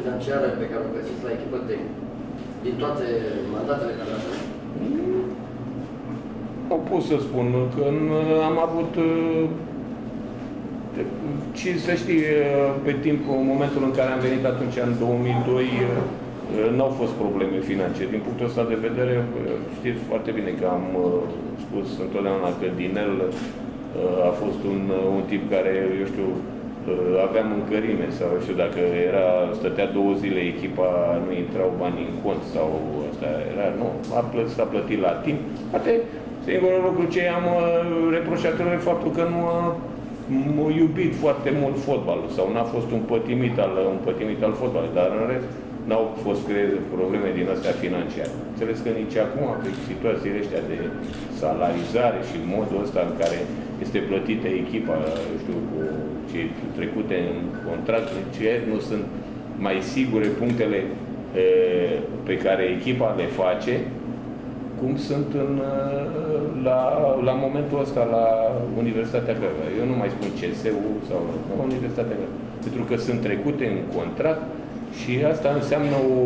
financiară pe care o găsiți la echipă tehnică, din toate mandatele care le-ați avut? Nu pot să spun că am avut și să știi, pe timp, în momentul în care am venit atunci, în 2002, n-au fost probleme financiare. Din punctul ăsta de vedere, știți foarte bine că am spus întotdeauna că Dinel a fost un, un tip care, eu știu, avea mâncărime sau știu dacă era, stătea două zile echipa, nu intrau bani în cont sau asta era, nu, a plătit, s-a plătit la timp. Poate singurul lucru ce am reproșat e faptul că nu a iubit foarte mult fotbalul sau n-a fost un pătimit al, un pătimit al fotbalului, dar în rest n-au fost create probleme din astea financiare. Înțeles că nici acum, pe situațiile astea de salarizare și modul ăsta în care este plătită echipa, știu, cu ce trecute în contract, ce nu sunt mai sigure punctele e, pe care echipa le face, cum sunt în, la, la momentul ăsta la Universitatea Craiova. Eu nu mai spun CSU sau la Universitatea Craiova. Pentru că sunt trecute în contract și asta înseamnă o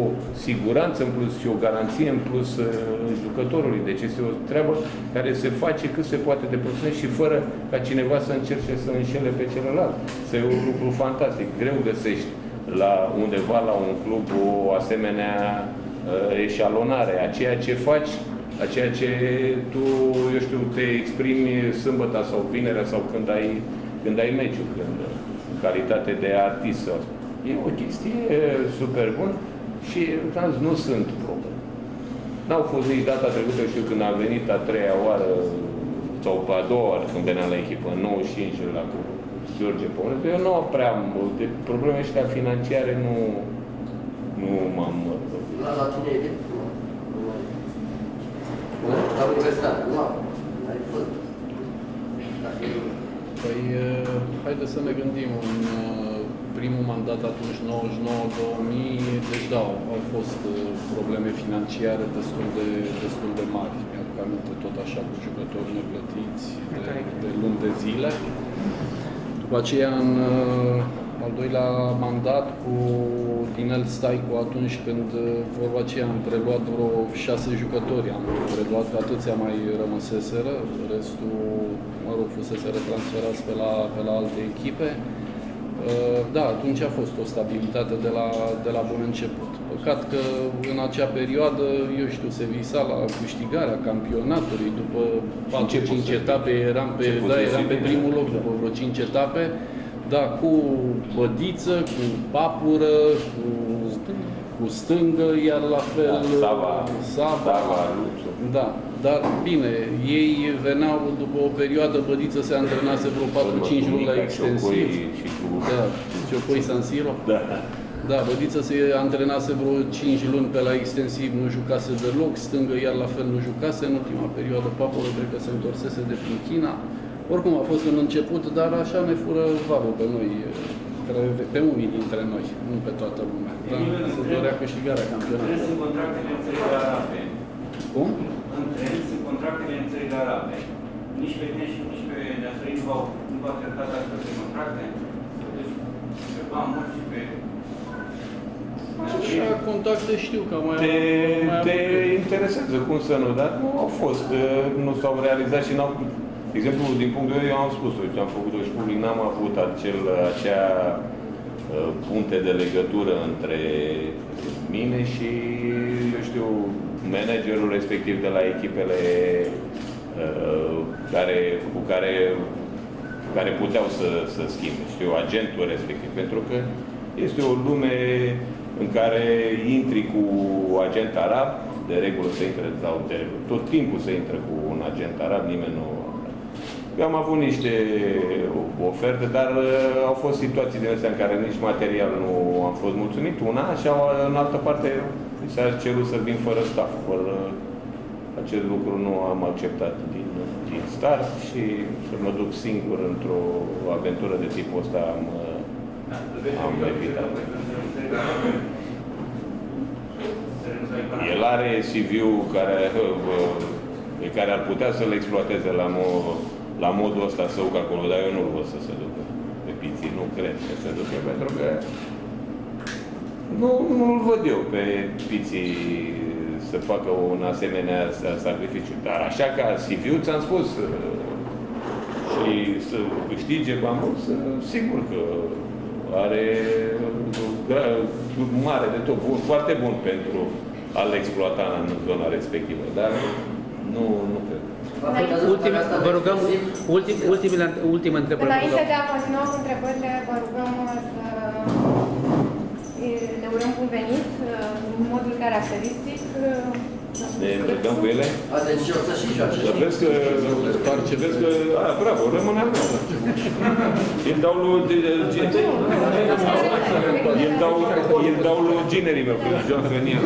siguranță în plus și o garanție în plus uh, jucătorului. Deci este o treabă care se face cât se poate de profesionist și fără ca cineva să încerce să înșele pe celălalt. Este un lucru fantastic. Greu găsești la undeva la un club o asemenea uh, eșalonare a ceea ce faci a ceea ce tu, eu știu, te exprimi sâmbătă sau vinerea sau când ai, când ai meciul, când, în calitate de artist. E o chestie super bună și trans nu sunt probleme. N-au fost nici data trecută, știu, când a venit a treia oară sau a doua oară când venea la echipă, în 95 la cu George Păunescu. Eu nu prea am, de probleme ăștia financiare nu, nu m-am... La, la tine e la universitate, nu ai fost. Păi, haideți să ne gândim, în primul mandat atunci, 99-2000, deci da, au fost probleme financiare destul de, destul de mari. Mi-aduc aminte tot așa cu jucători neplătiți de, de luni de zile. După aceea, în al doilea mandat cu Dinel Staicu atunci când vorba aceea am preluat vreo șase jucători, am preluat că atâția mai rămăseseră, restul, mă rog, fusese transferați pe la, pe la alte echipe. Da, atunci a fost o stabilitate de la, de la bun început. Păcat că în acea perioadă, eu știu, se visa la câștigarea campionatului. După 4-5 etape eram pe, da, eram pe primul loc după vreo 5 etape. Da, cu bădiță, cu papură, cu, cu stângă, iar la fel... Da, sava, sava, sava da, dar bine, ei veneau după o perioadă, bădiță se antrenase vreo 4-5 luni la extensiv. Și cu... Da, Ciocoi San Siro. Da. Da, Bădiță se antrenase vreo 5 luni pe la extensiv, nu jucase deloc, stângă iar la fel nu jucase, în ultima perioadă Papolo cred că se întorsese de prin China. Oricum a fost un început, dar așa ne fură varul pe noi, pe unii dintre noi, nu pe toată lumea. Da? Se dorea câștigarea campionatului. Sunt contractele în țările arabe. Cum? Între sunt contractele în țările arabe. Nici pe tine și nici pe Neasării nu v-au nu v-au tratat astfel de contracte. Deci, ceva mult și pe Așa, contacte știu că mai te, mai te interesează, cum să nu, dar nu au fost, nu s-au realizat și n-au de exemplu, din punctul meu, eu am spus, uite, am făcut-o și public, n-am avut acel, acea uh, punte de legătură între mine și, eu știu, managerul respectiv de la echipele uh, care, cu care, care puteau să, să schimbe, știu, agentul respectiv, pentru că este o lume în care intri cu agent arab, de regulă să intre, sau de, tot timpul să intre cu un agent arab, nimeni nu eu am avut niște oferte, dar uh, au fost situații din astea în care nici material nu am fost mulțumit. Una și în altă parte s-a cerut să vin fără staff. Fără acest lucru nu am acceptat din, din start și să mă duc singur într-o aventură de tipul ăsta am, am evitat. El are CV-ul care, pe care ar putea să-l exploateze la mod la modul ăsta să duc acolo, dar eu nu-l văd să se ducă pe piții, nu cred că se ducă, pentru că Nu, nu-l văd eu pe piții să facă un asemenea sacrificiu. Dar așa ca CV-ul, ți-am spus, și să câștige bani mulți, sigur că are gra- mare de tot, bun, foarte bun pentru a-l exploata în zona respectivă, dar nu, nu cred. Ultime, vă rugăm, ultim, ultimele, ultime întrebări. vă Înainte rugăm. de a continua cu întrebările, vă rugăm să le urăm bun venit în modul caracteristic. Ne îndrăgăm cu ele? A, deci o să și joace. Dar vezi că, Întoarce vezi că, a, bravo, rămâne al meu. Îl dau lui de, de, de, îl dau, îl dau lui ginerii meu, că joacă în el.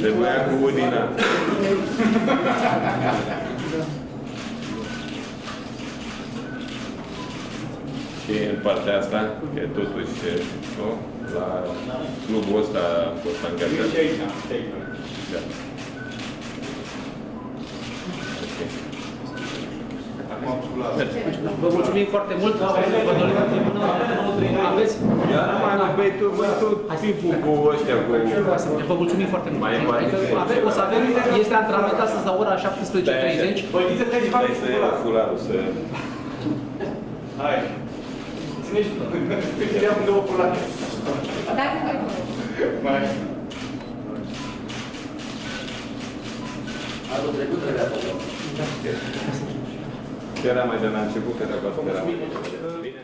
Trebuia cu Udina. Și în partea asta, că totuși, nu? La clubul ăsta am fost angajat. Da. Vă mulțumim foarte mult. Vă dorim Aveți? Ia, nu mai bei tu, bei tu timpul cu ăștia, cu... Vă mulțumim foarte mult. Mai bani. Avem, o să avem, este antrenament astăzi la ora 17.30. Stai să ia fularul, să... Hai. Țineți, țineam două fulare. Dați-mi voi. Mai. Anul trecut trebuia să o Era mai de la început, era, era mai de Bine.